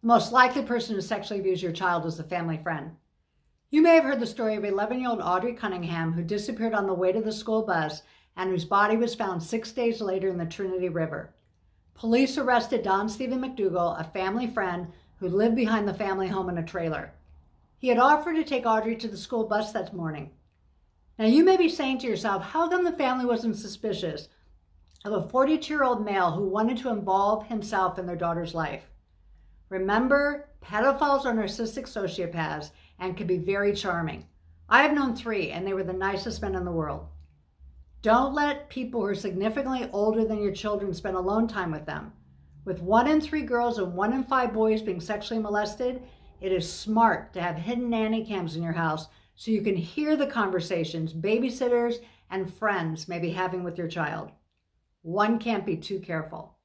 The most likely person to sexually abuse your child is a family friend. You may have heard the story of 11 year old Audrey Cunningham who disappeared on the way to the school bus and whose body was found six days later in the Trinity River. Police arrested Don Steven McDougal, a family friend who lived behind the family home in a trailer. He had offered to take Audrey to the school bus that morning. Now, you may be saying to yourself, how come the family wasn't suspicious of a 42 year old male who wanted to involve himself in their daughter's life? Remember, pedophiles are narcissistic sociopaths and can be very charming. I have known three, and they were the nicest men in the world. Don't let people who are significantly older than your children spend alone time with them. With one in three girls and one in five boys being sexually molested, it is smart to have hidden nanny cams in your house so you can hear the conversations babysitters and friends may be having with your child. One can't be too careful.